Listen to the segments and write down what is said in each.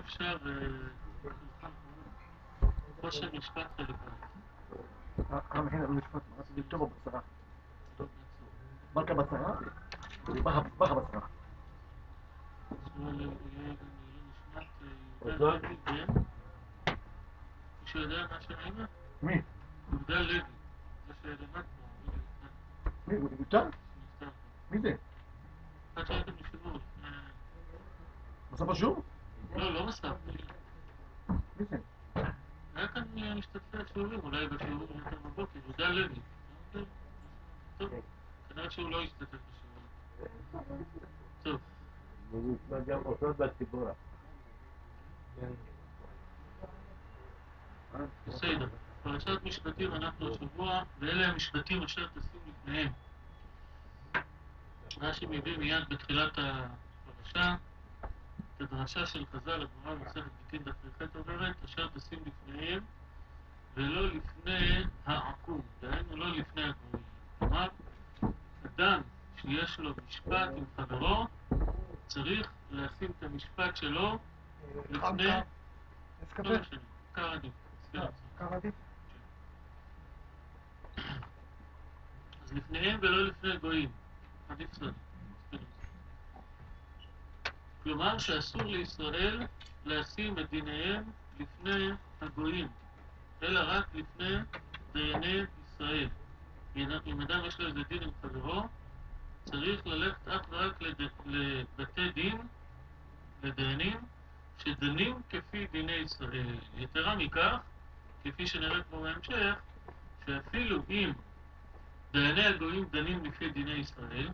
אפשר, אה, אה, ראש המשפט חלקה. כמה מכין המשפט? לכתוב בבצרה. מלכה בצרה? בכה בצרה. מי? יהודה לוי, זה שלמד פה. לא מי? הוא נפטר? מי זה? עד שהייתם בשיעור. עשה בשיעור? לא, לא מסע. היה כאן אה, משתתפי השיעורים, אולי בשיעורים יותר בבוקר, יהודה לוי. טוב, כנראה שהוא לא השתתף בשיעורים. טוב. גם אותות בציבורה. בסדר. פרשת משפטים אנחנו השבוע, ואלה המשפטים אשר תשים לפניהם. רש"י מביא מיד בתחילת הפרשה את הדרשה של חז"ל, הגמרא במסכת גיטין דף י"ח אומרת, אשר תשים לפניהם ולא לפני העקום, דהיינו לא לפני הגויים. כלומר, אדם שיש לו משפט עם חברו, צריך לשים את המשפט שלו לפני... לא משנה, כרגיל. בסדר. אז לפניהם ולא לפני גויים. עדיף סוד. כלומר שאסור לישראל לשים את דיניהם לפני הגויים, אלא רק לפני דייני ישראל. אם אדם יש לו איזה דין עם חברו, צריך ללכת אך ורק לד... לבתי דין, לדיינים, שדנים כפי דיני ישראל. יתרה מכך, כפי שנראה פה בהמשך, שאפילו אם דייני הגויים דנים לפי דיני ישראל,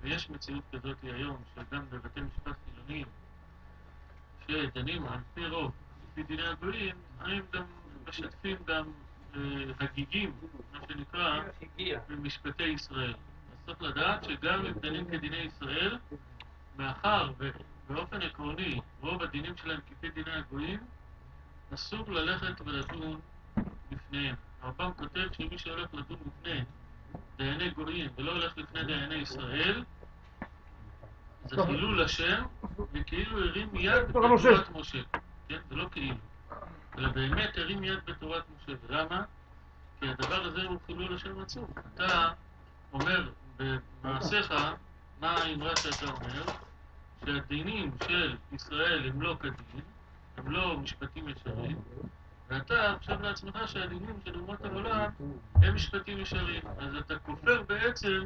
ויש מציאות כזאת היום, שגם בבתי משפט חילוניים, שדנים על פי רוב לפי דיני הגויים, הם גם משתפים גם אה, הגיגים, מה שנקרא, במשפטי ישראל. אז צריך לדעת שגם אם דנים כדיני ישראל, מאחר ובאופן עקרוני רוב הדינים שלהם כפי דיני הגויים, אסור ללכת ולדון לפניהם. הרמב"ם כותב שמי שהולך לדון לפני דייני גויים ולא הולך לפני דייני ישראל, זה חילול השם, וכאילו הרים יד בתורת משה. כן? זה לא כאילו. אלא באמת הרים יד בתורת משה. ולמה? כי הדבר הזה הוא חילול השם עצום. אתה אומר במעשיך, מה האמרה שאתה אומר? שהדינים של ישראל הם לא כדין, הם לא משפטים ישרים, ואתה חושב לעצמך שהדינים של אומות העולם הם משפטים ישרים. אז אתה כופר בעצם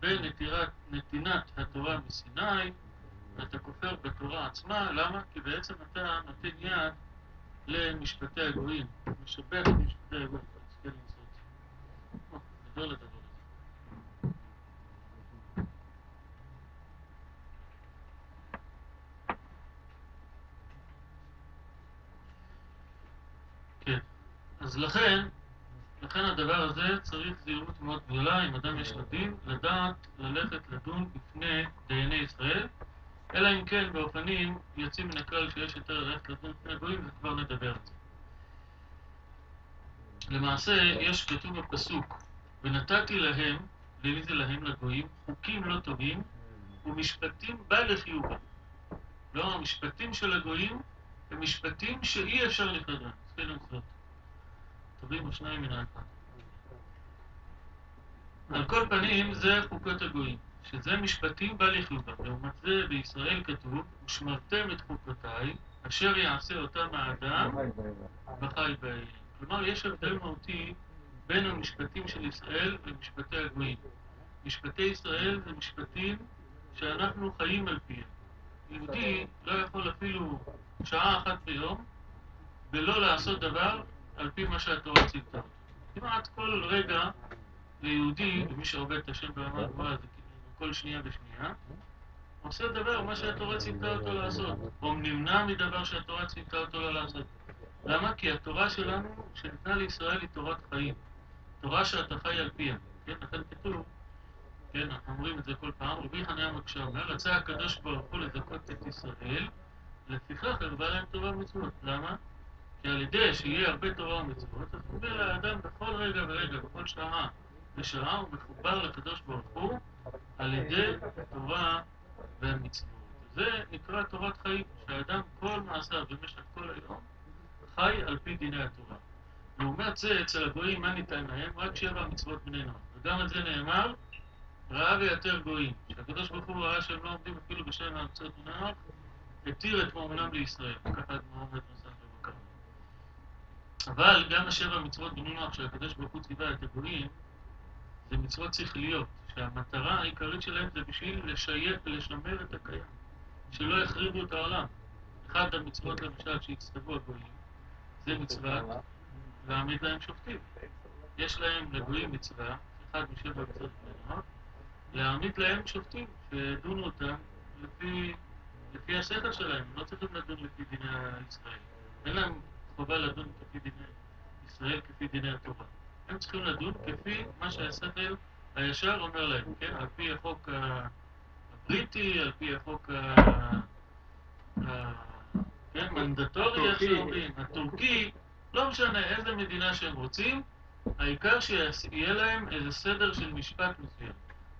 בנתינת התורה מסיני, ואתה כופר בתורה עצמה, למה? כי בעצם אתה נותן יד למשפטי הגויים, משבח את משפטי הגויים. תסתכל לנסות. גדול הדבר הזה. כן. אז לכן, לכן הדבר הזה צריך זהירות מאוד גדולה, אם אדם יש לו דין, לדעת ללכת לדון בפני דייני ישראל, אלא אם כן באופנים יוצאים מן הכלל שיש יותר ללכת לדון בפני גויים, וכבר נדבר על זה. למעשה, יש כתוב בפסוק, ונתתי להם, למי זה להם לגויים, חוקים לא טובים ומשפטים בא לחיובה. לא, המשפטים של הגויים הם משפטים שאי אפשר לחדרם. כן, זאת. טובים ושניים מן האחד. על כל פנים, זה חוקות הגויים, שזה משפטים בא לחיובה. לעומת זה, בישראל כתוב, ושמרתם את חוקותיי, אשר יעשה אותם האדם, וחי בהם. כלומר, יש הבדל מהותי בין המשפטים של ישראל למשפטי הגויים. משפטי ישראל זה משפטים שאנחנו חיים על פיהם. יהודי לא יכול אפילו שעה אחת ביום ולא לעשות דבר על פי מה שהתורה ציוותה. כמעט כל רגע ליהודי, ומי שעובד את השם ברמה גבוהה זה כאילו כל שנייה ושנייה, עושה דבר מה שהתורה ציוותה אותו לעשות, או נמנע מדבר שהתורה ציוותה אותו לא לעשות. למה? כי התורה שלנו, שניתנה לישראל, היא תורת חיים. תורה שאתה חי על פיה. כן, לכן כתוב, כן, אנחנו אומרים את זה כל פעם, רבי חניה מקשה אומר, רצה הקדוש ברוך הוא לזכות את ישראל, לפיכך הרבה להם תורה ומצוות. למה? על ידי שיהיה הרבה תורה ומצוות, אז ממילא האדם בכל רגע ורגע, בכל שעה ושעה, הוא מחובר לקדוש ברוך הוא על ידי התורה והמצוות. זה נקרא תורת חיים, שהאדם כל מעשיו במשך כל היום חי על פי דיני התורה. לעומת זה, אצל הגויים, מה ניתן להם? רק שבע מצוות בני נוער. וגם על זה נאמר, ראה ויתר גויים. שהקדוש ברוך הוא ראה שהם לא עומדים אפילו בשבע מצוות בני נוער, התיר את מעונם לישראל. ככה הגמרא אומרת. אבל גם השבע מצוות בני נוער שהקדוש ברוך הוא ציווה את הגויים, זה מצוות שכליות, שהמטרה העיקרית שלהם זה בשביל לשייך ולשמר את הקיים, שלא יחריבו את העולם. אחת המצוות למשל שהצטוו הגויים, זה מצוות להעמיד להם שופטים. יש להם לגויים מצווה, אחד משבע מצוות בני נוער, להעמיד להם שופטים, שידונו אותם לפי, לפי השכל שלהם, הם לא צריכים לדון לפי דיני ישראל. אין להם חובה לדון כפי דיני ישראל, כפי דיני התורה. הם צריכים לדון כפי מה שהשכל הישר אומר להם, כן? על פי החוק הבריטי, על פי החוק ה... ה- כן, איך שאומרים, הטורקי, לא משנה איזה מדינה שהם רוצים, העיקר שיהיה להם איזה סדר של משפט מסוים.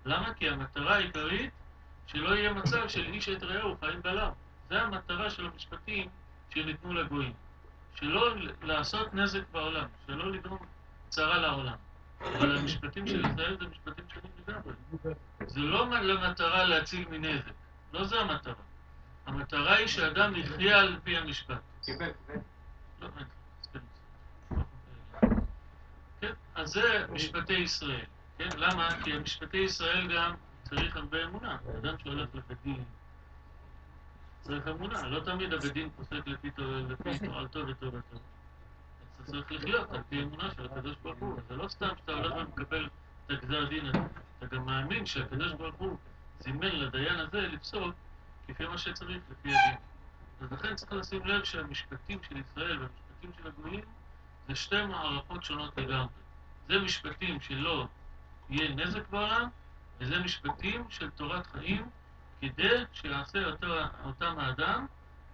למה? כי המטרה העיקרית, שלא יהיה מצב של איש את רעהו חיים בלם. זה המטרה של המשפטים שניתנו לגויים. שלא לעשות נזק בעולם, שלא לגרום צרה לעולם. אבל המשפטים של ישראל זה משפטים שונים לגמרי. זה לא למטרה להציל מנזק, לא זה המטרה. המטרה היא שאדם יחיה על פי המשפט. לא, סתם. כן, אז זה משפטי ישראל. כן, למה? כי המשפטי ישראל גם צריך הרבה אמונה. אדם שהולך לבית דין צריך אמונה. לא תמיד הבית דין פוסק לפי תו- לפי תורתו וטובתו. אז אתה צריך לחיות על פי אמונה של הקדוש ברוך הוא. זה לא סתם שאתה הולך ומקבל את הגזר דין הזה. אתה גם מאמין שהקדוש ברוך הוא זימן לדיין הזה לפסוק כפי מה שצריך לפי הדין. אז לכן צריך לשים לב שהמשפטים של ישראל והמשפטים של הגויים זה שתי מערכות שונות לגמרי. זה משפטים שלא יהיה נזק בעולם, וזה משפטים של תורת חיים כדי שיעשה אותה, אותם האדם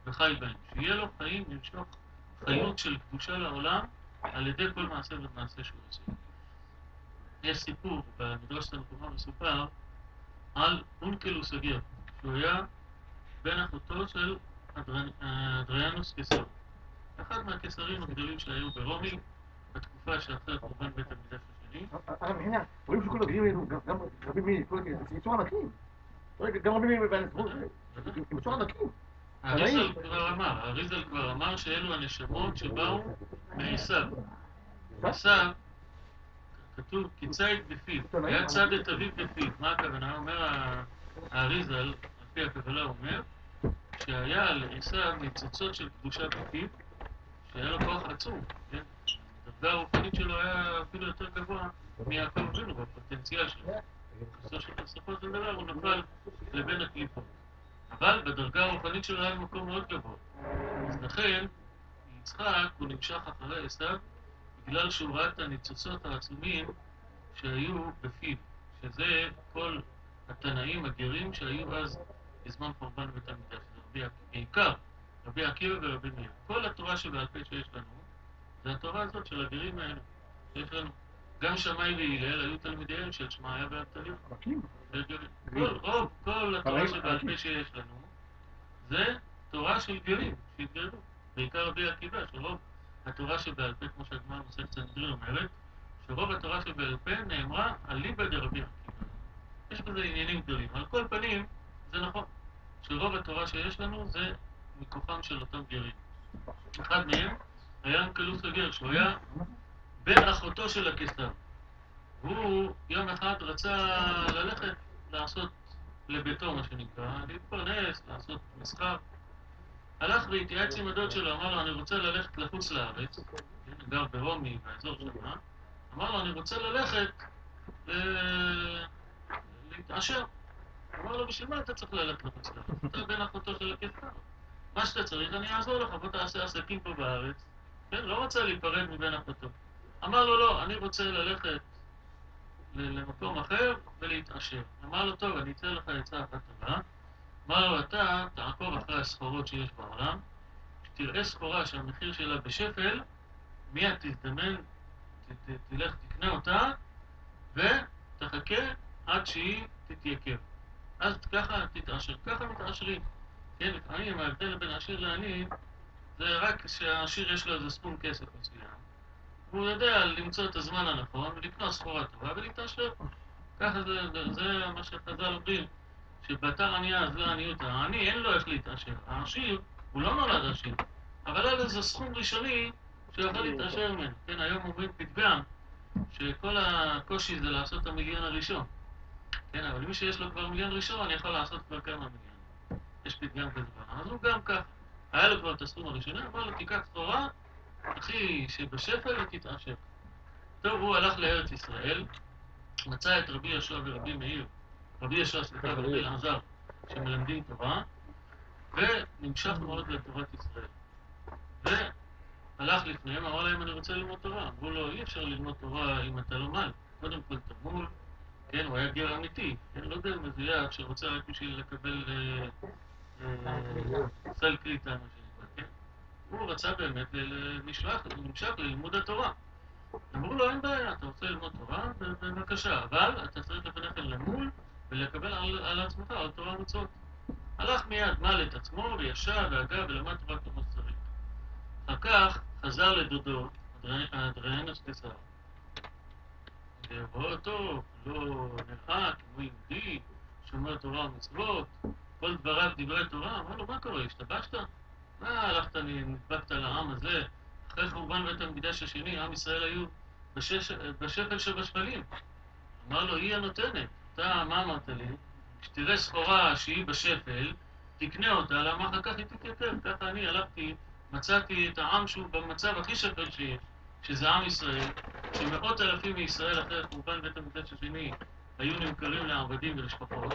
וחי בהם. שיהיה לו חיים, למשוך חיות של קדושה לעולם על ידי כל מעשה ומעשה שהוא עושה. יש סיפור במדרש תנחומה מסופר על אונקלוס הגר, שהוא היה בן אחותו של אדר- אדריאנוס קיסר. אחד מהקיסרים הגדולים שהיו ברומי בתקופה שאחרי חורבן בית המקדש השני. רואים שכל הגרים האלו, גם- גם רבי מאיר, כל הגרים, זה יצור ענקים. רגע, גם רבי מאיר והנצרות, הם יצור ענקים. האריזל כבר אמר, האריזל כבר אמר שאלו הנשמות שבאו מעשיו. עשיו, כתוב כי ציד בפיו, היה צד את אביו בפיו. מה הכוונה? אומר האריזל, על פי הקבלה אומר, שהיה לעשיו ניצוצות של קדושה בפיו, שהיה לו כוח עצום, כן? הדרגה הרוחנית שלו היה אפילו יותר גבוה מיעקב אבינו בפוטנציאל שלו. של- בסופו של דבר הוא נפל לבין הקליפות. אבל בדרגה הרוחנית שלו היה מקום מאוד גבוה. אז לכן, יצחק, הוא נמשך אחרי עשיו, בגלל שהוא ראה את הניצוצות העצומים שהיו בפיו, שזה כל התנאים הגרים שהיו אז בזמן חורבן בית המקדש, בעיקר רבי עקיבא ורבי מאיר. כל התורה שבעל פה שיש לנו, זה התורה הזאת של הגרים האלו, שיש לנו. גם שמאי והלל היו תלמידיהם של שמעיה. כל, רוב, כל התורה שבעל פה שיש לנו, זה תורה של גרים, שהתגרדו. בעיקר רבי עקיבא, שרוב התורה שבעל פה, כמו שהגמרא במסכת סנהדרין אומרת, שרוב התורה שבעל פה נאמרה על ליבא דרבי עקיבא. יש בזה עניינים גדולים. על כל פנים, זה נכון, שרוב התורה שיש לנו זה מכוחם של אותם גרים. אחד מהם היה אנקלוס הגר, שהוא היה בן אחותו של הקיסר. הוא יום אחד רצה ללכת לעשות לביתו, מה שנקרא, להתפרנס, לעשות מסחר. הלך והתייעץ עם הדוד שלו, אמר לו, אני רוצה ללכת לחוץ לארץ, כן, גר ברומי, באזור שם, אמר לו, אני רוצה ללכת ל- להתעשר. אמר לו, בשביל מה אתה צריך ללכת לחוץ לארץ? אתה בן אחותו של הקיסר. מה שאתה צריך, אני אעזור לך, בוא תעשה עסקים פה בארץ. כן, לא רוצה להיפרד מבן אחותו. אמר לו, לא, אני רוצה ללכת למקום אחר ולהתעשר. אמר לו, טוב, אני אתן לך עצה אחת טובה. אמר לו, אתה תעקוב אחרי הסחורות שיש בעולם, כשתראה סחורה שהמחיר שלה בשפל, מיד תזדמן, ת, ת, תלך תקנה אותה, ותחכה עד שהיא תתייקר. אז ככה תתעשר. ככה מתעשרים. כן, לפעמים ההבדל בין עשיר לעני זה רק שהעשיר יש לו איזה סכום כסף מסוים. והוא יודע למצוא את הזמן הנכון ולקנות סחורה טובה ולהתעשר. ככה זה, זה, זה מה שחז"ל אומרים, שבתר ענייה לא עניות העני, אין לו איך להתעשר. העשיר, הוא לא נולד עשיר, אבל היה לו איזה סכום ראשוני שהוא יכול להתעשר ממנו. כן, היום אומרים פתגם, שכל הקושי זה לעשות את המיליון הראשון. כן, אבל מי שיש לו כבר מיליון ראשון, יכול לעשות כבר כמה מיליון. יש פתגם כזה. אז הוא גם כך, היה לו כבר את הסכום הראשוני, אמר לו, תיקח סחורה, אחי, שבשפל ותתעשר. טוב, הוא הלך לארץ ישראל, מצא את רבי יהושע ורבי מאיר, רבי יהושע, סליחה, ורבי אלעזר, שמלמדים תורה, ונמשך מאוד לתורת ישראל. והלך לפניהם, אמר להם, אני רוצה ללמוד תורה. אמרו לו, אי אפשר ללמוד תורה אם אתה לא מל. קודם כל תמול, כן, הוא היה גר אמיתי, כן, לא יודע מזויף שרוצה רק בשביל לקבל אה, אה, סל קליטה, מה? הוא רצה באמת למשלח, נמשך ללימוד התורה. אמרו לו, אין בעיה, אתה רוצה ללמוד תורה? בבקשה, אבל אתה צריך לפני כן למול ולקבל על, על עצמך, על תורה ומצוות. הלך מיד, מל את עצמו, וישב, והגה, ולמד תורה כמו שצריך. אחר כך חזר לדודו, אדריאנוס קיסר. ורואה אותו, לא נראה כמו יהודי, שומר תורה ומצוות, כל דבריו דברי תורה, אמר לו, מה קורה, השתבשת? מה הלכת, נדבקת לעם הזה? אחרי חורבן בית המקדש השני, עם ישראל היו בשש, בשפל שבשפלים. אמר לו, היא הנותנת. אתה, מה אמרת לי? כשתראה סחורה שהיא בשפל, תקנה אותה, למה אחר כך היא תתייתר. ככה אני הלכתי, מצאתי את העם שהוא במצב הכי שפל שיש, שזה עם ישראל, שמאות אלפים מישראל אחרי חורבן בית המקדש השני היו נמכרים לעבדים ולשפחות,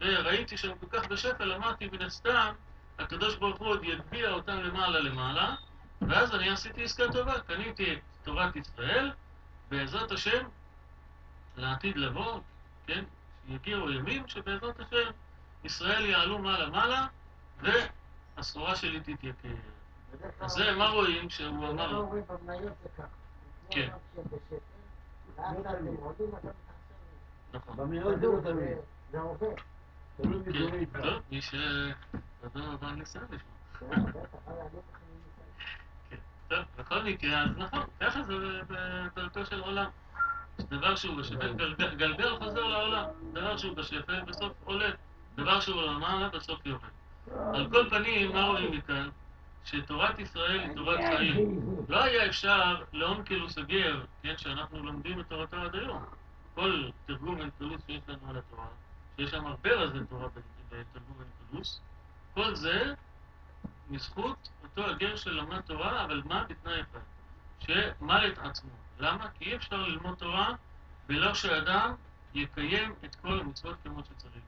וראיתי שהם כל כך בשפל, אמרתי, מן הסתם, הקדוש ברוך הוא עוד יטביע אותם למעלה למעלה, ואז אני עשיתי עסקה טובה, קניתי את תורת ישראל, בעזרת השם, לעתיד לבוא, כן, יגיעו ימים שבעזרת השם ישראל יעלו מעלה-מעלה והסחורה שלי תתייקר. אז זה מה רואים שהוא אמר... כן. נכון. במניות זה לא תלוי. זה עובד. תלוי כן, טוב, מי ש... אדם בעל ניסיון לשמוע. כן, טוב, בכל מקרה, אז נכון, ככה זה בדרכו של עולם. דבר שהוא בשפל, גלגל, חוזר לעולם. דבר שהוא בשפל, בסוף עולה. דבר שהוא למעלה, בסוף יורד. על כל פנים, מה רואים מכאן? שתורת ישראל היא תורת חיים. לא היה אפשר לאונקלוס הגר, כן, שאנחנו לומדים את תורתו עד היום. כל תרגום אנקלוס שיש לנו על התורה, שיש שם הרבה רזי תורה בתרגום אנקלוס, כל זה מזכות אותו הגר שלמד תורה, אבל מה בתנאי אחד? שמל את עצמו. למה? כי אי אפשר ללמוד תורה בלא שאדם יקיים את כל המצוות כמו שצריך.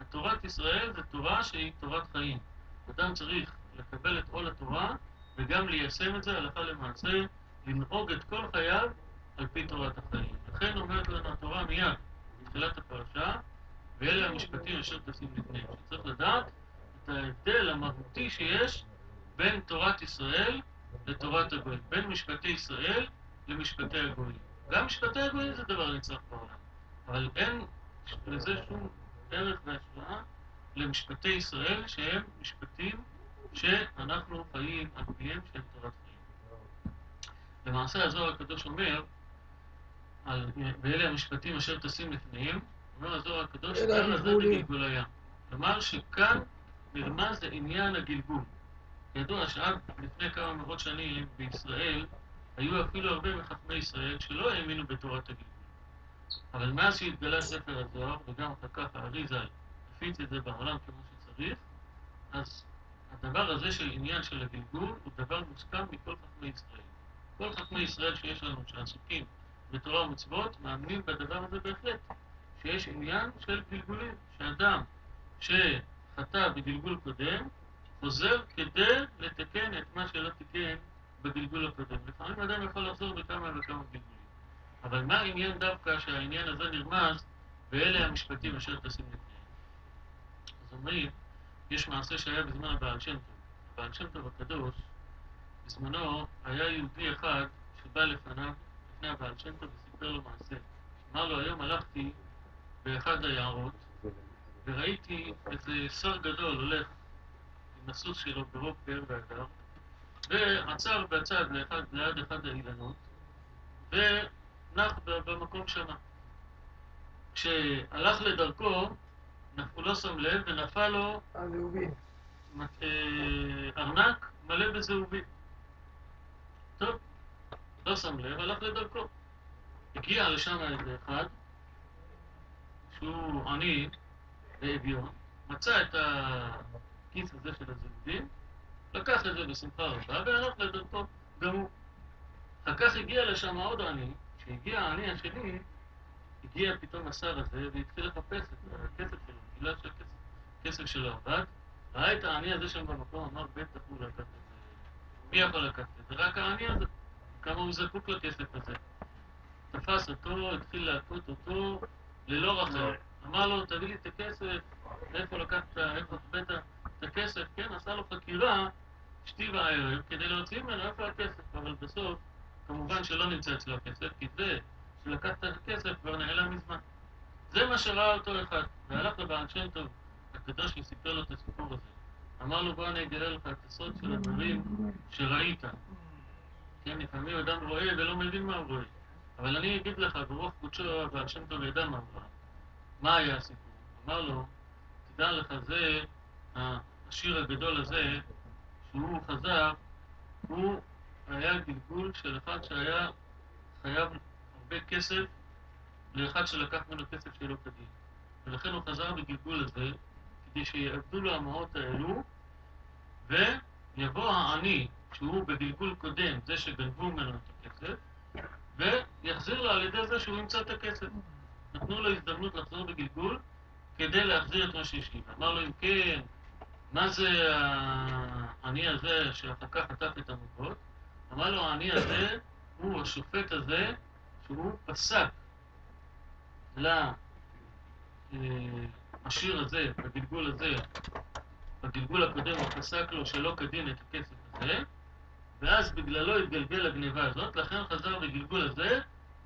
התורת ישראל זה תורה שהיא תורת חיים. אדם צריך לקבל את עול התורה וגם ליישם את זה הלכה למעשה, לנהוג את כל חייו על פי תורת החיים. לכן אומרת לנו התורה מיד, בתחילת הפרשה, ואלה המשפטים אשר תשים לפניהם. שצריך לדעת ההבדל המהותי שיש בין תורת ישראל לתורת הגויים, בין משפטי ישראל למשפטי הגויים. גם משפטי הגויים זה דבר נצרך בעולם, אבל אין לזה שום ערך והשוואה למשפטי ישראל שהם משפטים שאנחנו חיים על פיהם שהם תורת חיים. למעשה הזוהר הקדוש אומר, על, ואלה המשפטים אשר תשים לפניהם, אומר הזוהר הקדוש, כאן הזה בגלגוליה. כלומר שכאן נרמז לעניין הגלגול. ידוע שעד לפני כמה מאות שנים בישראל היו אפילו הרבה מחכמי ישראל שלא האמינו בתורת הגלגול. אבל מאז שהתגלה ספר הזוהר, וגם אחר כך האריזה הפיץ את זה בעולם כמו שצריך, אז הדבר הזה של עניין של הגלגול הוא דבר מוסכם מכל חכמי ישראל. כל חכמי ישראל שיש לנו שעסוקים בתורה ומצוות, מאמינים בדבר הזה בהחלט, שיש עניין של גלגולים, שאדם שחטא בגלגול קודם, חוזר כדי לתקן את מה שלא תיקן בגלגול הקודם. לפעמים אדם יכול לחזור בכמה וכמה גלגולים. אבל מה העניין דווקא שהעניין הזה נרמז, ואלה המשפטים אשר תשים לפניהם. אז אומרים, יש מעשה שהיה בזמן הבעל שם טוב. הבעל שם טוב הקדוש, בזמנו היה יהודי אחד שבא לפניו, לפני הבעל שם טוב, וסיפר לו מעשה. אמר לו, היום הלכתי באחד היערות, וראיתי איזה שר גדול הולך הסוס שלו ברוב פאר והדר, ועצר בצד לאחד, ליד אחד האילנות, ונח במקום שמה. כשהלך לדרכו, הוא לא שם לב, ונפל לו אה, ארנק מלא בזהובים. טוב, לא שם לב, הלך לדרכו. הגיע לשם איזה אחד, שהוא עני ואביון, מצא את הכיס הזה של הזהובים, לקח את זה בשמחה רבה והלך לדרכו גם הוא. אחר כך הגיע לשם עוד עני, כשהגיע העני השני, הגיע פתאום השר הזה והתחיל לחפש את הכסף שלו, גילה שהכסף כסף שלו אבד, ראה את העני הזה שם במקום, אמר בטח הוא לקח את זה. מי יכול לקחת את זה? רק העני הזה. כמה הוא זקוק לכסף הזה. תפס אותו, התחיל להכות אותו, ללא רחם. אמר לו, תביא לי את הכסף, מאיפה לקחת, איפה הבאת את הכסף? כן, עשה לו חקירה, שתי וערב, כדי להוציא ממנו איפה הכסף, אבל בסוף, כמובן שלא נמצא אצלו הכסף, כי זה שלקח את הכסף כבר נעלם מזמן. זה מה שראה אותו אחד, והלך לבעל שם טוב, הקדוש וסיפר לו את הסיפור הזה. אמר לו, בוא אני אגלה לך את הסוד של הדברים שראית. כן, לפעמים אדם רואה ולא מבין מה הוא רואה. אבל אני אגיד לך, ברוח קודשו, הבעל שם טוב ידע מה הוא ראה. מה היה הסיפור? אמר לו, תדע לך, זה, השיר הגדול הזה, שהוא חזר, הוא היה גלגול של אחד שהיה חייב הרבה כסף לאחד שלקח ממנו כסף שלא כדין. ולכן הוא חזר בגלגול הזה, כדי שיעבדו לו המעות האלו, ויבוא העני, שהוא בגלגול קודם, זה שגנבו ממנו את הכסף, ויחזיר לו על ידי זה שהוא ימצא את הכסף. נתנו לו הזדמנות לחזור בגלגול כדי להחזיר את מה שהשקיע. אמר לו, אם כן, מה זה העני הזה כך חטף את המכות? אמר לו, העני הזה הוא השופט הזה שהוא פסק לשיר הזה, בגלגול הזה, בגלגול הקודם הוא פסק לו שלא כדין את הכסף הזה, ואז בגללו התגלגל הגניבה הזאת, לכן חזר בגלגול הזה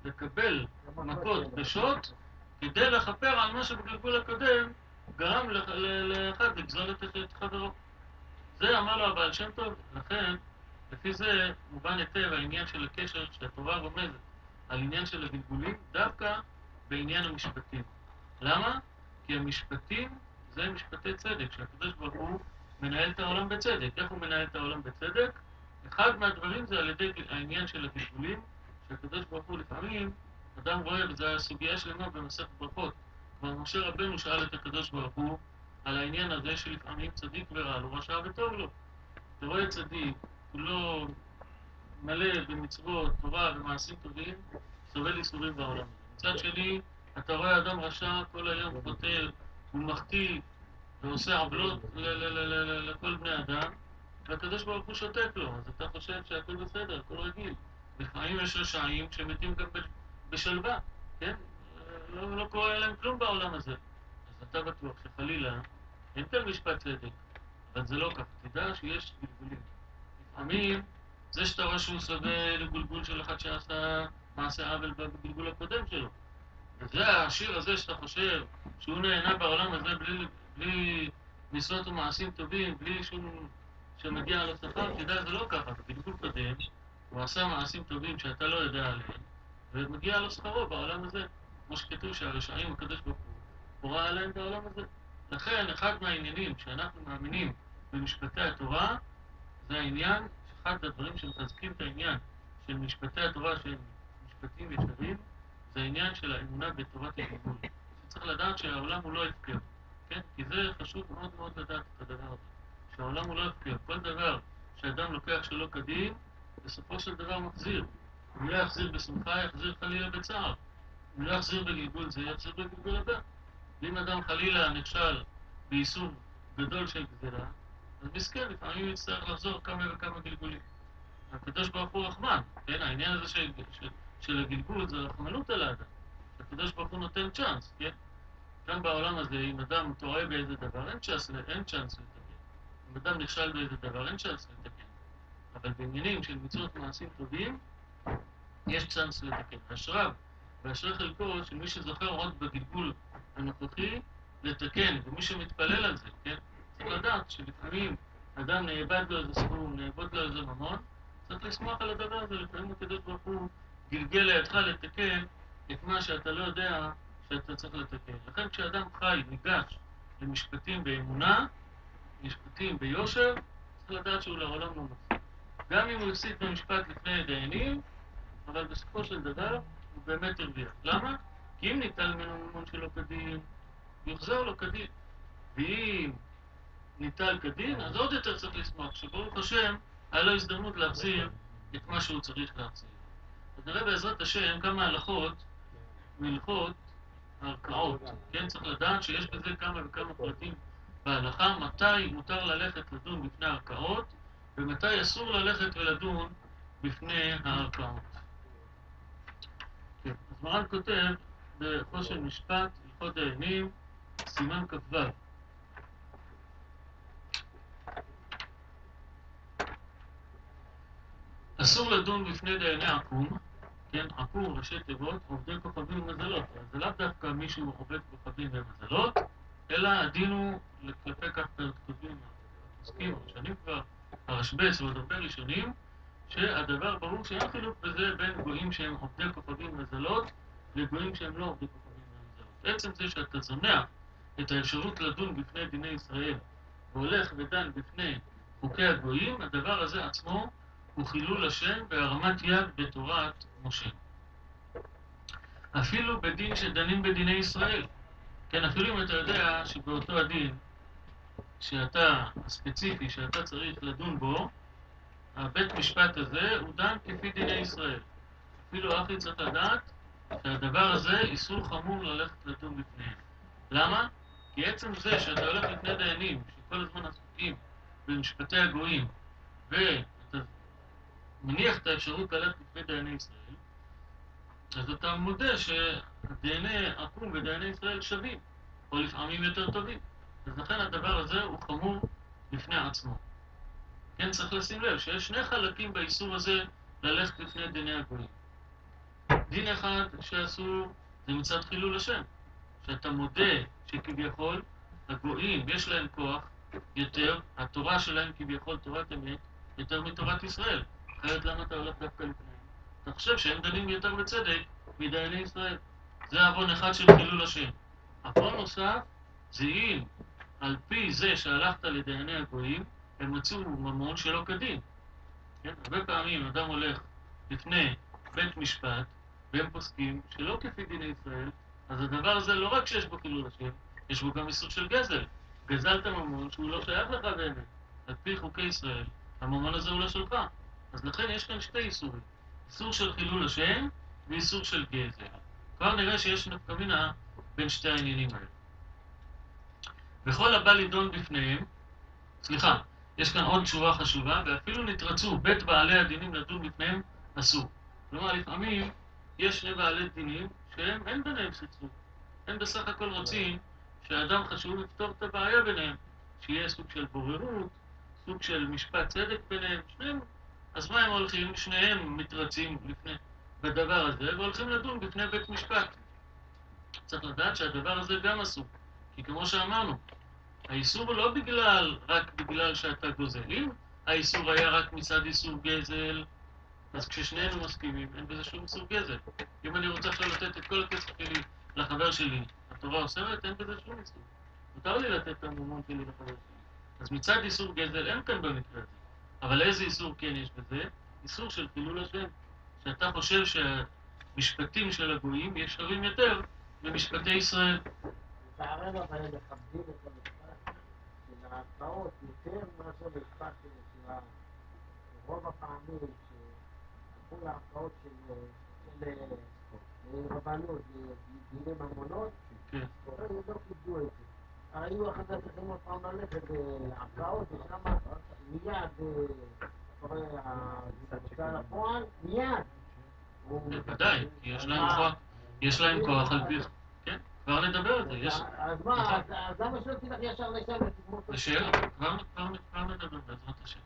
לקבל מכות בשוט כדי לכפר על מה שבגלגול הקודם גרם לאחד לגזול את חברו. זה אמר לו הבעל שם טוב, לכן לפי זה מובן היטב העניין של הקשר שהתורה רומזת על עניין של הגלגולים דווקא בעניין המשפטים. למה? כי המשפטים זה משפטי צדק, שהקדוש ברוך הוא מנהל את העולם בצדק. איך הוא מנהל את העולם בצדק? אחד מהדברים זה על ידי העניין של הגלגולים, שהקדוש ברוך הוא לפעמים, אדם רואה, וזו הסוגיה שלמה במסכת ברכות. כבר משה רבנו שאל את הקדוש ברוך הוא על העניין הזה שלפעמים צדיק ורע לו, רשע וטוב לו. אתה רואה צדיק, כולו מלא במצוות, תורה ומעשים טובים, סובל ייסורים בעולם. מצד שני, אתה רואה אדם רשע כל היום חוטא ומחטיא ועושה עוולות לכל בני אדם, והקדוש ברוך הוא שותק לו, אז אתה חושב שהכל בסדר, הכל רגיל. לפעמים יש רשעים שמתים גם בשלווה, כן? לא, לא קורה להם כלום בעולם הזה. אז אתה בטוח שחלילה אין כאן משפט צדק, אבל זה לא ככה. תדע שיש גלגולים. לפעמים זה שאתה רואה שהוא סובל גלגול של אחד שעשה מעשה עוול בגלגול הקודם שלו. וזה השיר הזה שאתה חושב שהוא נהנה בעולם הזה בלי, בלי משרות ומעשים טובים, בלי שום... שמגיע לו שכר, תדע, זה לא ככה. בגלגול קודם הוא עשה מעשים טובים שאתה לא יודע עליהם, ומגיע לו שכרו בעולם הזה. כמו שכתוב שהרשעים, הקדוש ברוך הוא, הורה עליהם בעולם הזה. לכן, אחד מהעניינים שאנחנו מאמינים במשפטי התורה, זה העניין, אחד הדברים שמחזקים את העניין של משפטי התורה שהם משפטים ישרים, זה העניין של האמונה בתורת הגלגול. שצריך לדעת שהעולם הוא לא הפקר, כן? כי זה חשוב מאוד מאוד לדעת את הדבר הזה. שהעולם הוא לא הפקר. כל דבר שאדם לוקח שלא כדין, בסופו של דבר מחזיר. אם לא יחזיר בשמחה, יחזיר חלילה בצער. אם לא יחזיר בגלגול זה, יחזיר בגלגול הבא. ואם אדם חלילה נכשל באיסור גדול של גזירה, אז מסכן, לפעמים יצטרך לחזור כמה וכמה גלגולים. הקדוש ברוך הוא רחמן, כן? העניין הזה של, של, של הגלגול זה רחמנות על האדם. הקדוש ברוך הוא נותן צ'אנס, כן? גם בעולם הזה, אם אדם טועה באיזה דבר, אין צ'אנס, אין צ'אנס לתקן. אם אדם נכשל באיזה דבר, אין צ'אנס לתקן. אבל בעניינים של מצוות מעשים טובים, יש צ'אנס לתקן. אשריו ואשרי חלקו של מי שזוכר עוד בגלגול הנוכחי לתקן, ומי שמתפלל על זה, כן? צריך לדעת שלפעמים אדם נאבד לו איזה סכום, נאבד לו איזה ממון, צריך לשמוח על הדבר הזה, לפעמים הקדוש ברוך הוא גלגל לידך לתקן את מה שאתה לא יודע שאתה צריך לתקן. לכן כשאדם חי, ניגש למשפטים באמונה, משפטים ביושר, צריך לדעת שהוא לעולם לא מפסיד. גם אם הוא הפסיד במשפט לפני דיינים, אבל בסופו של דבר הוא באמת הרוויח. למה? כי אם ניטל ממנו מימון שלא כדין, יוחזר לו כדין. ואם ניטל כדין, אז עוד יותר צריך לשמוח, שברוך השם, היה לו הזדמנות להחזיר את מה שהוא צריך להחזיר. אז נראה בעזרת השם כמה הלכות מהלכות הערכאות. כן, צריך לדעת שיש בזה כמה וכמה פרטים בהלכה, מתי מותר ללכת לדון בפני הערכאות, ומתי אסור ללכת ולדון בפני הערכאות. מרן כותב בחושן משפט, הלכות דיינים, סימן כ"ו. אסור לדון בפני דייני עקום, כן, עקום, ראשי תיבות, עובדי כוכבים ומזלות. זה לאו דווקא מישהו עובד כוכבים ומזלות, אלא הדין הוא כלפי כך כותבים, הפוסקים, הראשונים כבר, הרשב"ס ועוד הרבה ראשונים, שהדבר ברור שאין חילוק בזה בין גויים שהם עובדי כוכבים ומזלות לגויים שהם לא עובדי כוכבים ומזלות. עצם זה שאתה זונח את האפשרות לדון בפני דיני ישראל והולך ודן בפני חוקי הגויים, הדבר הזה עצמו הוא חילול השם בהרמת יד בתורת משה. אפילו בדין שדנים בדיני ישראל. כן, אפילו אם אתה יודע שבאותו הדין שאתה, הספציפי, שאתה צריך לדון בו, הבית משפט הזה הוא דן כפי דיני ישראל. אפילו אחי צריך לדעת שהדבר הזה איסור חמור ללכת לדון בפניהם. למה? כי עצם זה שאתה הולך לפני דיינים שכל הזמן עסוקים במשפטי הגויים ואתה מניח את האפשרות ללכת לפני דייני ישראל, אז אתה מודה שדייני עקום ודייני ישראל שווים, או לפעמים יותר טובים. אז לכן הדבר הזה הוא חמור בפני עצמו. כן, צריך לשים לב שיש שני חלקים באיסור הזה ללכת לפני דיני הגויים. דין אחד שאסור זה מצד חילול השם, שאתה מודה שכביכול הגויים יש להם כוח יותר, התורה שלהם כביכול תורת אמת, יותר מתורת ישראל. אחרת למה אתה הולך דווקא לפניהם? אתה חושב שהם דנים יותר בצדק מדייני ישראל. זה עוון אחד של חילול השם. עוון נוסף זה אם על פי זה שהלכת לדייני הגויים, הם מצאו ממון שלא כדין. כן? הרבה פעמים אדם הולך לפני בית משפט והם פוסקים שלא כפי דיני ישראל, אז הדבר הזה לא רק שיש בו חילול השם, יש בו גם איסור של גזל. גזלת ממון שהוא לא שייך לך באמת. על פי חוקי ישראל, הממון הזה הוא לא שלך. אז לכן יש כאן שתי איסורים. איסור של חילול השם ואיסור של גזל. כבר נראה שיש נפקא מינה בין שתי העניינים האלה. וכל הבא לדון בפניהם, סליחה, יש כאן עוד שורה חשובה, ואפילו נתרצו בית בעלי הדינים לדון בפניהם אסור. כלומר, לפעמים יש שני בעלי דינים שהם, אין ביניהם סכסוך. הם בסך הכל רוצים שהאדם חשוב לפתור את הבעיה ביניהם, שיהיה סוג של בוררות, סוג של משפט צדק ביניהם, שניהם. אז מה הם הולכים? שניהם מתרצים לפני, בדבר הזה, והולכים לדון בפני בית משפט. צריך לדעת שהדבר הזה גם אסור. כי כמו שאמרנו, האיסור הוא לא בגלל, רק בגלל שאתה גוזל. אם האיסור היה רק מצד איסור גזל, אז כששנינו מסכימים, אין בזה שום איסור גזל. אם אני רוצה עכשיו לתת את כל הכסף שלי לחבר שלי, התורה אוסרת, אין בזה שום איסור. מותר לי לתת את הממון שלי לחבר שלי. אז מצד איסור גזל אין כאן במקרה הזה. אבל איזה איסור כן יש בזה? איסור של חילול השם. שאתה חושב שהמשפטים של הגויים ישרים יותר ממשפטי ישראל. לצערנו אבל הם מכבדים את ההצבעות יותר מאשר של ישירה. רוב הפעמים שהלכו לערכאות של אה, רבנות ודיני ממונות, כן. לא כיבדו את זה. היו אחת צריכים עוד פעם ללכת לערכאות ושם מיד אה, ההוצאה לפועל, מיד. בוודאי, כי יש להם כוח על פי... כבר נדבר על זה, יש... אז מה, אז- אז למה שלא תלך ישר לשם ותגמור את זה שאלה, כבר נדבר בעזרת השם.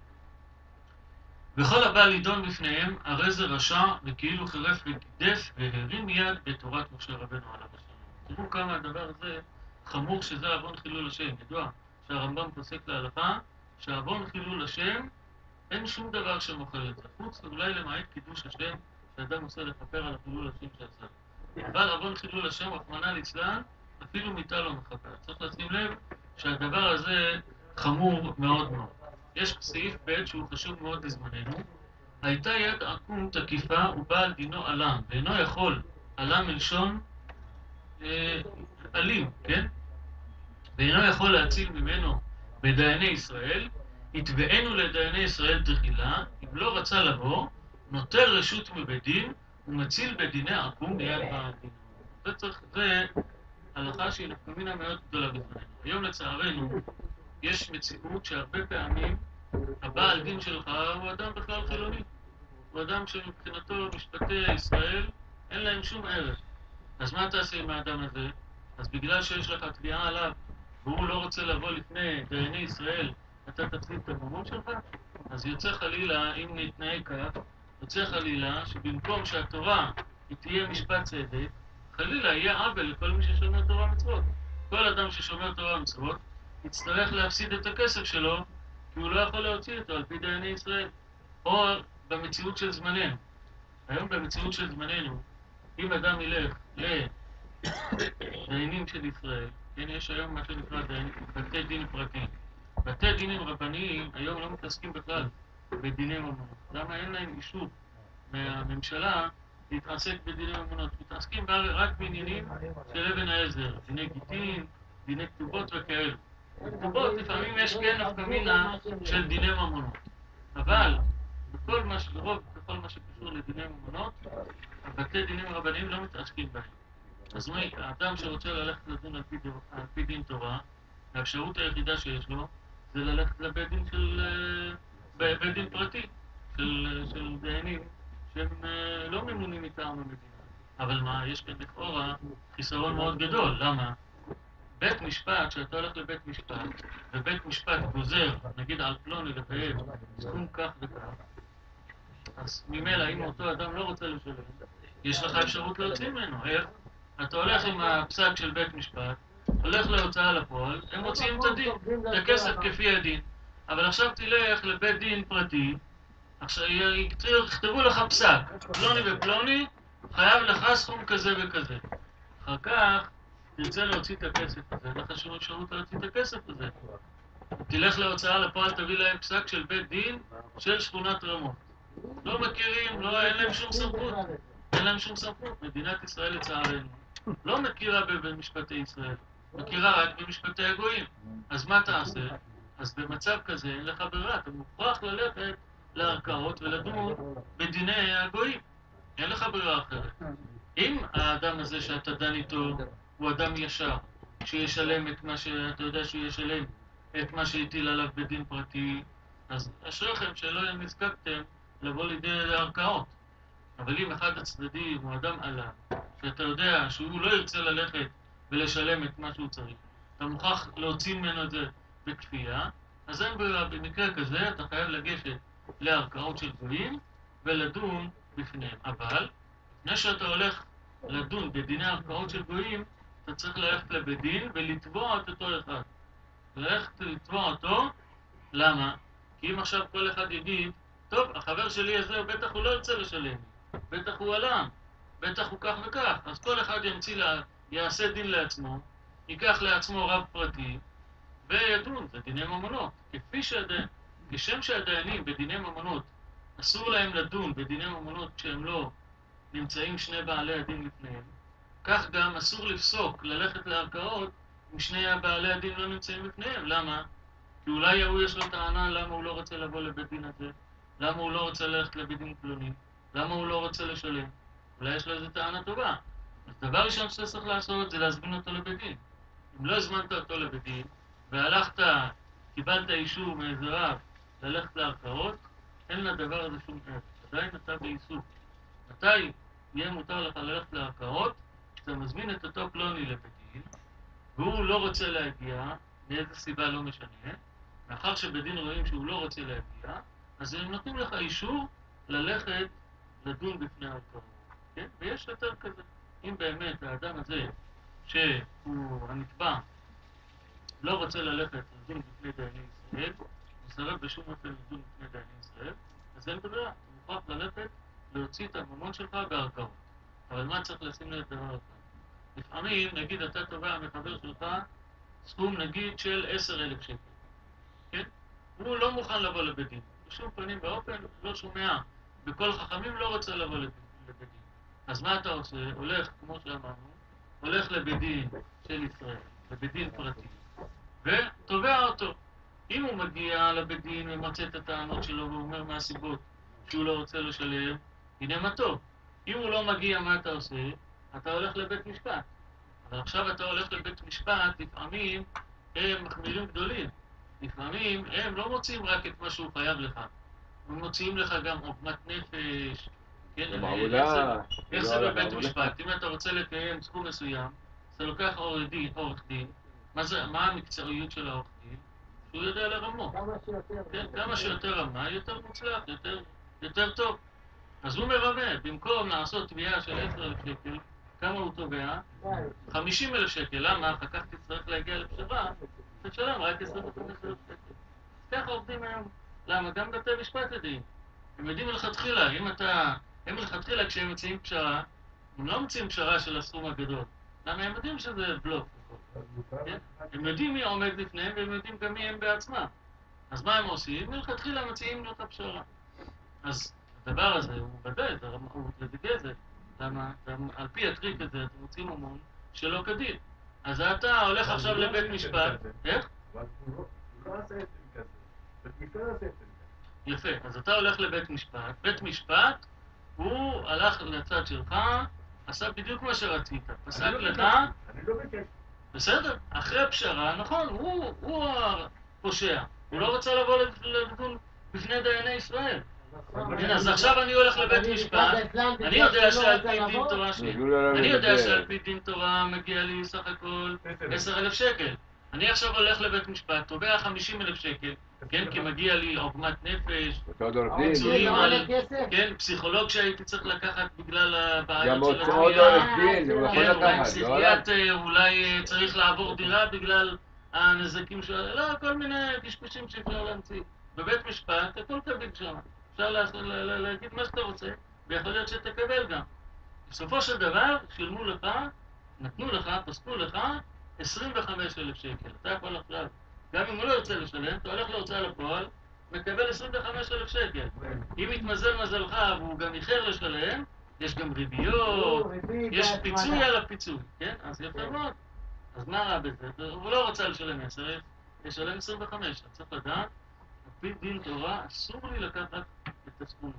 וכל הבא לידון בפניהם, הרי זה רשע וכאילו חירף וגידף והרים יד בתורת משה רבנו עליו השלום. תראו כמה הדבר הזה חמור שזה עוון חילול השם. ידוע שהרמב"ם פוסק להלכה שעוון חילול השם, אין שום דבר שמוכר את זה. חוץ אולי למעט קידוש השם, שאדם עושה לכפר על החילול השם שעשה. אבל עוון חילול השם, רחמנא ליצלן, אפילו מיתה לא מכפר. צריך לשים לב שהדבר הזה חמור מאוד מאוד. יש סעיף ב' שהוא חשוב מאוד לזמננו. הייתה יד עקום תקיפה ובעל דינו עלם, ואינו יכול, עלם מלשון אה, אלים, כן? ואינו יכול להציל ממנו בדייני ישראל, יתבענו לדייני ישראל תחילה, אם לא רצה לבוא, נוטל רשות מבית דין ומציל בדיני עקום מיד בעל דינו. זה צריך, זה הלכה שהיא נפקא מינה מאוד גדולה בזמננו. היום לצערנו יש מציאות שהרבה פעמים הבעל דין שלך הוא אדם בכלל חילוני. הוא אדם שמבחינתו משפטי ישראל אין להם שום ערך. אז מה תעשה עם האדם הזה? אז בגלל שיש לך תביעה עליו והוא לא רוצה לבוא לפני דייני ישראל, אתה תצליב את הממון שלך? אז יוצא חלילה, אם נתנהג כך, יוצא חלילה שבמקום שהתורה היא תהיה משפט צדק, חלילה יהיה עוול לכל מי ששומר תורה ומצוות. כל אדם ששומר תורה ומצוות יצטרך להפסיד את הכסף שלו כי הוא לא יכול להוציא אותו על פי דייני ישראל. או במציאות של זמננו. היום במציאות של זמננו, אם אדם ילך לדיינים של ישראל, כן, יש היום מה שנקרא בתי דין פרטיים. בתי דינים רבניים היום לא מתעסקים בכלל בדיני ממונות. למה אין להם אישור מהממשלה להתעסק בדיני ממונות? מתעסקים רק בעניינים של אבן העזר, דיני גיטין, דיני כתובות וכאלו. בכתובות לפעמים יש כן נפקא מינה של דיני ממונות. אבל בכל מה שברוב, בכל מה שקשור לדיני ממונות, הבתי דינים הרבניים לא מתעסקים בהם. אז מה, האדם שרוצה ללכת לדון על פי, על פי דין תורה, האפשרות היחידה שיש לו זה ללכת לבית דין של... בית דין פרטי, של, של דיינים שהם לא ממונים מטעם המדינה. אבל מה, יש כאן לכאורה חיסרון מאוד גדול. למה? בית משפט, כשאתה הולך לבית משפט, ובית משפט גוזר, נגיד על פלוני לחייב סכום כך וכך, אז ממילא, אם אותו אדם לא רוצה לשלם, יש לך אפשרות להוציא ממנו. איך? אתה הולך עם הפסק של בית משפט, הולך להוצאה לפועל, הם מוציאים את הדין, את הכסף כפי הדין. אבל עכשיו תלך לבית דין פרטי, עכשיו יכתבו לך פסק, פלוני ופלוני, חייב לך סכום כזה וכזה. אחר כך תרצה להוציא את הכסף הזה, אין לך שום אפשרות להוציא את הכסף הזה. תלך להוצאה לפועל, תביא להם פסק של בית דין של שכונת רמות. לא מכירים, לא, אין להם שום סמכות. אין להם שום סמכות. מדינת ישראל, לצערנו, לא מכירה במשפטי ישראל, מכירה רק במשפטי הגויים. אז מה תעשה? אז במצב כזה אין לך ברירה, אתה מוכרח ללכת לערכאות ולדון בדיני הגויים. אין לך ברירה אחרת. אם האדם הזה שאתה דן איתו הוא אדם ישר, שישלם את מה שאתה יודע שהוא ישלם, את מה שהטיל עליו בדין פרטי, אז אשריכם שלא נזקקתם לבוא לידי הערכאות. אבל אם אחד הצדדים הוא אדם עלה, שאתה יודע שהוא לא ירצה ללכת ולשלם את מה שהוא צריך, אתה מוכרח להוציא ממנו את זה בכפייה, אז אין ברירה, במקרה כזה אתה חייב לגשת לערכאות של גויים ולדון בפניהם. אבל, לפני שאתה הולך לדון בדיני ערכאות של גויים, אתה צריך ללכת לבית דין ולתבוע את אותו אחד. ללכת לתבוע אותו, למה? כי אם עכשיו כל אחד יגיד, טוב, החבר שלי הזה, בטח הוא לא ירצה לשלם, בטח הוא עלם, בטח הוא כך וכך, אז כל אחד ימציא, לה, יעשה דין לעצמו, ייקח לעצמו רב פרטי, וידון, זה דיני ממונות. כפי שהדיינים, כשם שהדיינים בדיני ממונות, אסור להם לדון בדיני ממונות כשהם לא נמצאים שני בעלי הדין לפניהם, כך גם אסור לפסוק, ללכת לערכאות, אם שני בעלי הדין לא נמצאים לפניהם. למה? כי אולי הוא יש לו טענה למה הוא לא רוצה לבוא לבית דין הזה, למה הוא לא רוצה ללכת לבית דין פלוני, למה הוא לא רוצה לשלם. אולי יש לו איזו טענה טובה. אז דבר ראשון שאתה צריך לעשות זה להזמין אותו לבית דין. אם לא הזמנת אותו לבית דין, והלכת, קיבלת אישור מאיזה רב ללכת לערכאות, אין לדבר הזה שום ערך. עדיין אתה בעיסוק. מתי יהיה מותר לך ללכת לערכאות? כשאתה מזמין את אותו פלוני לבית והוא לא רוצה להגיע, מאיזה סיבה לא משנה, מאחר שבדין רואים שהוא לא רוצה להגיע, אז הם נותנים לך אישור ללכת לדון בפני הערכאות, כן? ויש יותר כזה. אם באמת האדם הזה, שהוא הנתבע, לא רוצה ללכת לדון בפני דייני ישראל, מסרב בשום אופן לדון בפני דייני ישראל, אז אין ברירה, אתה מוכרח ללכת להוציא את הממון שלך בערכאות. אבל מה צריך לשים לב דבר אחד? לפעמים, נגיד אתה תובע מחבר שלך סכום נגיד של עשר אלף שקל, כן? הוא לא מוכן לבוא לבית דין, בשום פנים ואופן לא שומע, וכל חכמים לא רוצה לבוא לבית דין. אז מה אתה עושה? הולך, כמו שאמרנו, הולך לבית דין של ישראל, לבית דין פרטי, ותובע אותו. אם הוא מגיע לבית דין ומוצא את הטענות שלו ואומר מה הסיבות שהוא לא רוצה לשלם, הנה מה טוב. אם הוא לא מגיע, מה אתה עושה? אתה הולך לבית משפט. אבל עכשיו אתה הולך לבית משפט, לפעמים הם מחמירים גדולים. לפעמים הם לא מוציאים רק את מה שהוא חייב לך, הם מוציאים לך גם עוגמת נפש. כן, אה, איך זה- בבית. משפט? אם אתה רוצה לקיים סכום מסוים, אתה לוקח עורך דין, מה זה, מה המקצועיות של העורך דין? שהוא יודע לרמות. כמה שיותר. כן, כמה שיותר רמה, יותר מוצלח, יותר, יותר טוב. אז הוא מרמה, במקום לעשות תביעה של 10,000 שקל, כמה הוא תובע? 50,000 שקל. למה? אחר כך תצטרך להגיע לפשרה, תשלם רק 25,000 שקל. ככה עובדים היום. למה? גם בתי משפט יודעים. הם יודעים מלכתחילה, אם אתה... הם מלכתחילה כשהם מציעים פשרה, הם לא מציעים פשרה של הסכום הגדול. למה? הם יודעים שזה בלוף. הם יודעים מי עומד לפניהם והם יודעים גם מי הם בעצמם. אז מה הם עושים? מלכתחילה מציעים לו את הפשרה. אז הדבר הזה הוא ודאי, זה רמאות וגזל. למה? על פי הטריק הזה אתם מוצאים המון שלא כדין. אז אתה הולך עכשיו לבית משפט, איך? הוא לא- הוא לא זה זה. יפה. אז אתה הולך לבית משפט, בית משפט, הוא הלך לצד שלך, עשה בדיוק מה שרצית. פסק לא לך, אני לא ביקשתי. בסדר, אחרי פשרה, נכון, הוא, הוא הפושע. הוא לא רצה לבוא לדון בפני דייני ישראל. אז עכשיו אני הולך לבית משפט, אני יודע שעל פי דין תורה אני יודע. שעל פי דין תורה מגיע לי סך הכל עשר אלף שקל. אני עכשיו הולך לבית משפט, תובע חמישים אלף שקל, כן, כי מגיע לי עוגמת נפש, פיצויים על? כן, פסיכולוג שהייתי צריך לקחת בגלל הבעיות של התביעה. עורך דין, הוא יכול כן, אולי לקחת, לא עליו. פסיכיאטר, אולי אה, צריך לעבור דירה בגלל הנזקים של... לא, כל מיני קשקושים שאפשר להמציא. בבית משפט, הכל קביל שם. אפשר לעשות- ל- ל- להגיד מה שאתה רוצה, ויכול להיות שתקבל גם. בסופו של דבר, שילמו לך, נתנו לך, פסקו לך, 25,000 שקל. אתה יכול עכשיו, גם אם הוא לא ירצה לשלם, אתה הולך להוצאה לפועל, מקבל 25,000 שקל. אם יתמזל מזלך והוא גם איחר לשלם, יש גם ריביות, יש פיצוי על הפיצוי, כן? אז יפה מאוד. אז מה רע בזה? הוא לא רצה לשלם 10, ישלם 25. אתה צריך לדעת, על פי דין תורה, אסור לי לקחת את הסכום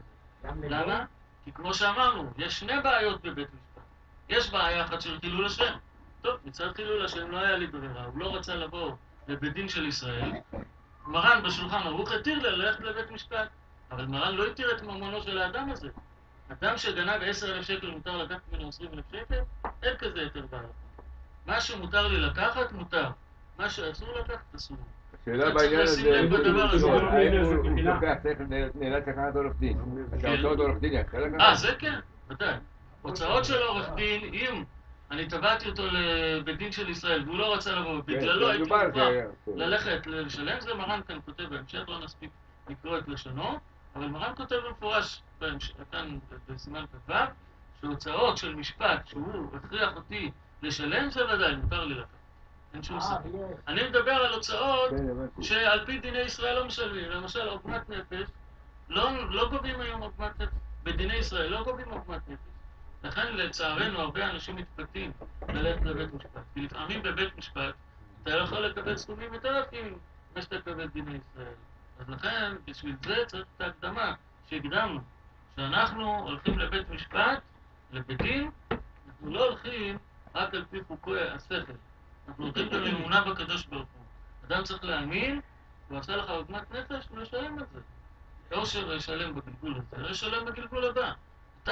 הזה. למה? כי כמו שאמרנו, יש שני בעיות בבית משפט. יש בעיה אחת של חילול השם. טוב, מצד חילול השם לא היה לי ברירה, הוא לא רצה לבוא לבית דין של ישראל. מרן בשולחן ערוך התיר ללכת לבית משפט, אבל מרן לא התיר את ממונו של האדם הזה. אדם שגנב 10,000 שקל מותר לקחת ממנו 20,000 שקל? אין כזה יותר בהלכה. מה שמותר לי לקחת, מותר. מה שאסור לקחת, אסור. השאלה אתה בעניין צריך לשים הזה, לב בדבר הזה. האם הוא לוקח, נאלץ לקחת עורך דין. את כן. עורך דין? אה, זה כן, ודאי. הוצאות של עורך דין, אם אני תבעתי אותו לבית דין של ישראל והוא לא רצה לבוא, כן, בגללו זה הייתי מוכרח זה- ללכת לשלם, זה מרן כאן כותב בהמשך, לא נספיק לקרוא את לשונו, אבל מרן כותב במפורש, כאן בסימן כ"ו, שהוצאות של משפט שהוא הכריח אותי לשלם, זה ודאי, מותר לי לקחת. אין שום אה, ספק. יש. אני מדבר על הוצאות כן. שעל פי דיני ישראל לא משלמים. למשל, עוגמת נפש, לא, לא גובים היום עוגמת נפש. בדיני ישראל לא גובים עוגמת נפש. לכן, לצערנו, הרבה אנשים מתפתים ללכת לבית משפט. כי לפעמים בבית משפט אתה לא יכול לקבל סכומים יותר יפים ממה שאתה מקבל בדיני ישראל. אז לכן, בשביל זה צריך את ההקדמה שהקדמנו. שאנחנו הולכים לבית משפט, לבית דין, אנחנו לא הולכים רק על פי חוקי השכל. אנחנו הולכים גם אמונה בקדוש ברוך הוא. אדם צריך להאמין, הוא עשה לך עוגמת נפש, הוא ישלם את זה. או שהוא ישלם בגלגול הזה, או ישלם בגלגול הבא.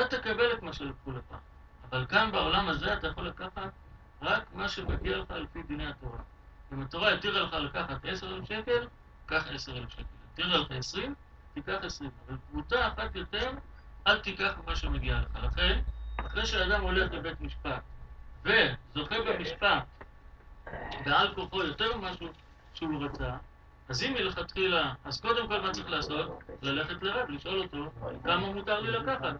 אתה תקבל את מה שלקחו לך. אבל כאן בעולם הזה אתה יכול לקחת רק מה שמגיע לך על פי דיני התורה. אם התורה התירה לך לקחת עשר אלף שקל, קח עשר אלף שקל. התירה לך עשרים, תיקח עשרים. אבל פרוטה אחת יותר, אל תיקח מה שמגיע לך. לכן, אחרי שאדם הולך לבית משפט וזוכה במשפט בעל כוחו יותר ממשהו שהוא רצה, אז אם מלכתחילה, אז קודם כל מה צריך לעשות? ללכת לרב, לשאול אותו כמה מותר לי לקחת.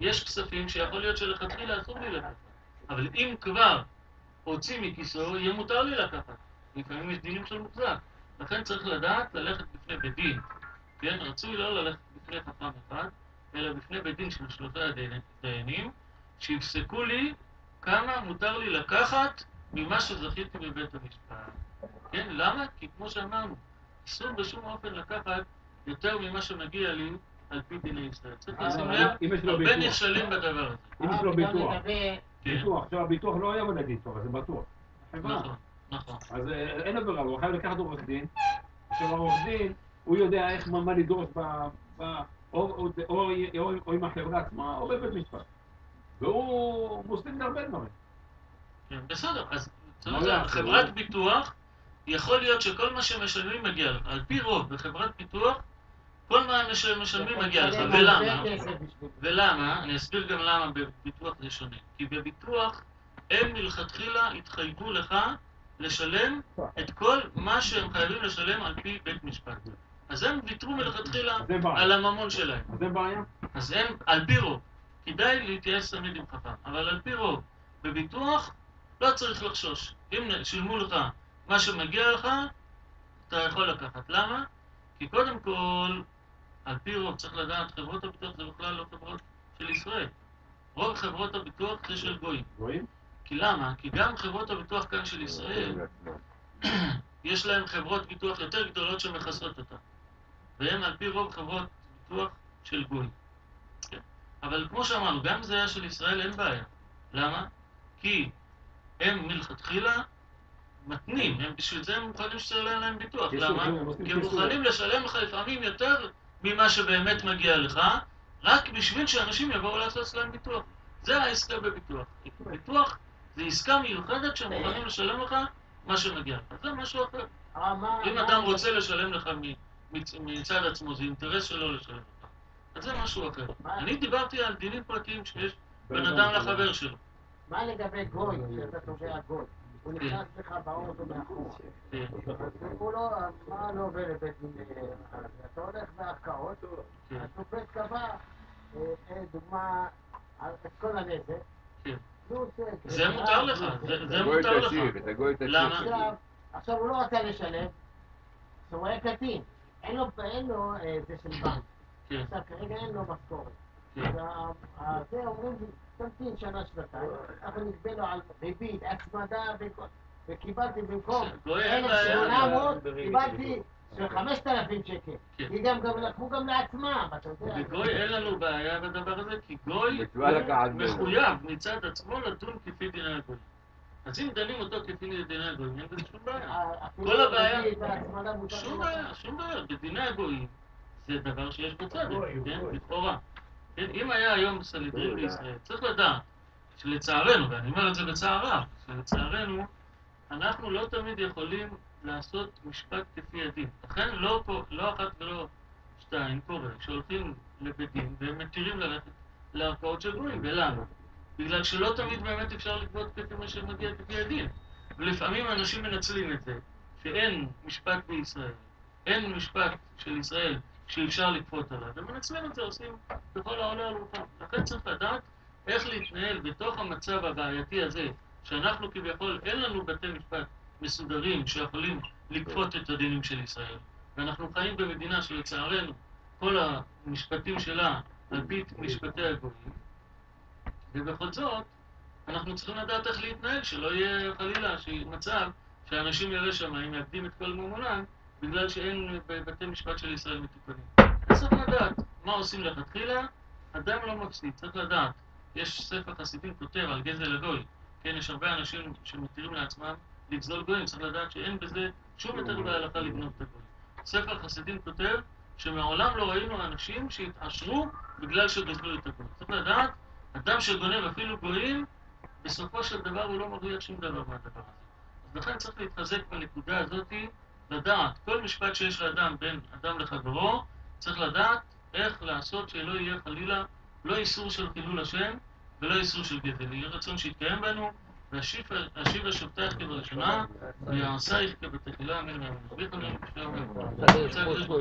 יש כספים שיכול להיות שלכתחילה אסור לי לקחת, אבל אם כבר הוציא מכיסו, יהיה מותר לי לקחת. לפעמים יש דינים של מוחזק. לכן צריך לדעת ללכת בפני בית דין. כן, רצוי לא ללכת בפני חכם אחד, אלא בפני בית דין של שלושה דיין- דיינים, שיפסקו לי כמה מותר לי לקחת ממה שזכיתי בבית המשפט. כן, למה? כי כמו שאמרנו, אסור בשום אופן לקחת יותר ממה שמגיע לי על פי דיני ישראל. צריך אה, לשים לב, הרבה. נכשלים בדבר הזה. אם יש לו אה, ביטוח. כן, ביטוח, עכשיו הביטוח לא היה בלדין טוב, זה בטוח. נכון, נכון. אז אה, אין לו ברירה, הוא חייב לקחת עורך דין. עכשיו העורך דין, הוא יודע איך, מה לדרוש ב... או, או, או, או, או עם החברה עצמה, או בבית משפט. והוא מוסלם להרבה דברים. כן, בסדר, אז? חברת ביטוח, יכול להיות שכל מה שמשלמים מגיע לך. על פי רוב, בחברת ביטוח, כל מה שמשלמים מגיע לך. ולמה? ולמה? אני אסביר גם למה בביטוח זה שונה. כי בביטוח הם מלכתחילה התחייבו לך לשלם את כל מה שהם חייבים לשלם על פי בית משפט. אז הם ויתרו מלכתחילה. על הממון שלהם. אז זה בעיה. אז הם, על פי רוב, כדאי להתייעץ תמיד עם חכם, אבל על פי רוב, בביטוח לא צריך לחשוש. אם שילמו לך מה שמגיע לך, אתה יכול לקחת. למה? כי קודם כל, על פי רוב, צריך לדעת, חברות הביטוח זה בכלל לא חברות של ישראל. רוב חברות הביטוח זה של גויים. רואים? כי למה? כי גם חברות הביטוח כאן של ישראל, יש להם חברות ביטוח יותר גדולות שמכסות אותם. והן על פי רוב חברות ביטוח של גויים. כן. אבל כמו שאמרנו, גם אם זה היה של ישראל אין בעיה. למה? כי הם מלכתחילה מתנים, הם בשביל זה הם מוכנים שתשלם להם ביטוח. למה? כי הם. מוכנים לשלם לך לפעמים יותר ממה שבאמת מגיע לך, רק בשביל שאנשים יבואו לעשות אצלם ביטוח. זה העסקה בביטוח. ביטוח זה עסקה מיוחדת שהם מוכנים לשלם לך מה שמגיע לך. זה משהו אחר. אם אדם רוצה לשלם לך מצד עצמו, זה אינטרס שלו לשלם לך. אז זה משהו אחר. אני דיברתי על דינים פרטיים שיש בין אדם. לחבר שלו. מה לגבי גוי, שאתה תובע גוי? הוא. נכנס לך באוטו מאחור. אז הוא לא, מה לא עובר לבית דין? אה, אתה הולך בערכאות, כן. השופט קבע, אה, אה, דוגמה, על- את כל הנזק. כן. זה מותר לך, זה- מותר לך. למה? עכשיו, הוא לא רצה לשלם, הוא היה קטין, אין לו, זה של בנק, כן, עכשיו כרגע אין לו משכורת. כן. אז ה- ה- זה אומרים לי, תמתין שנה שנתיים, אנחנו נגבה לו על ריבית, הצמדה וקיבלתי במקום גוי אין בעיה. 1,800, קיבלתי של 5,000 שקל. כי גם לקחו גם לעצמם, אתה יודע. בגוי אין לנו בעיה בדבר הזה, כי גוי. מחויב מצד עצמו לדון כפי דיני הגוי. אז אם דנים אותו כפי דיני הגויים, אין בזה שום בעיה. כל הבעיה- שום. בעיה, שום בעיה. בדיני הגויים זה דבר שיש בו צדק, כן? לכאורה. כן? אם היה היום סנהדרין בישראל, צריך לדעת שלצערנו, ואני אומר את זה בצער רב, שלצערנו, אנחנו לא תמיד יכולים לעשות משפט כפי הדין. לכן לא, פה- לא אחת ולא שתיים קורה שהולכים לבית דין והם מתירים ללכת לערכאות של גויים, ולמה? בגלל שלא תמיד באמת אפשר לגבות כפי מה שמגיע כפי הדין. ולפעמים אנשים מנצלים את זה, שאין משפט בישראל, אין משפט של ישראל שאפשר לכפות עליו, ומנצלים את זה, עושים בכל העולה על רוחם. לכן צריך לדעת איך להתנהל בתוך המצב הבעייתי הזה, שאנחנו כביכול, אין לנו בתי משפט מסודרים שיכולים לכפות את הדינים של ישראל, ואנחנו חיים במדינה שלצערנו כל המשפטים שלה על פי משפטי הגויים, ובכל זאת אנחנו צריכים לדעת איך להתנהל, שלא יהיה חלילה מצב שאנשים ירא שמיים מאבדים את כל ממונם בגלל שאין בבתי משפט של ישראל. אז צריך לדעת מה עושים לכתחילה, אדם לא מפסיד, צריך לדעת. יש ספר חסידים כותב על גזל הגוי, כן, יש הרבה אנשים שמתירים לעצמם לגזול גויים, צריך לדעת שאין בזה שום היתר בהלכה לגנוב את הגויים. ספר חסידים כותב שמעולם לא ראינו אנשים שהתעשרו בגלל שגזלו את הגויים. צריך לדעת, אדם שגונב אפילו גויים, בסופו של דבר הוא לא מרוויח שום דבר מהדבר הזה. אז לכן צריך להתחזק בנקודה הזאת, לדעת, כל משפט שיש לאדם בין אדם לחברו, צריך לדעת איך לעשות שלא יהיה חלילה לא איסור של חילול השם ולא איסור של גזל. יהיה רצון שיתקיים בנו אשיב אשבתך כבראשונה, ויעשייך כבתחילה מן המזבית המן ובשתי המלך.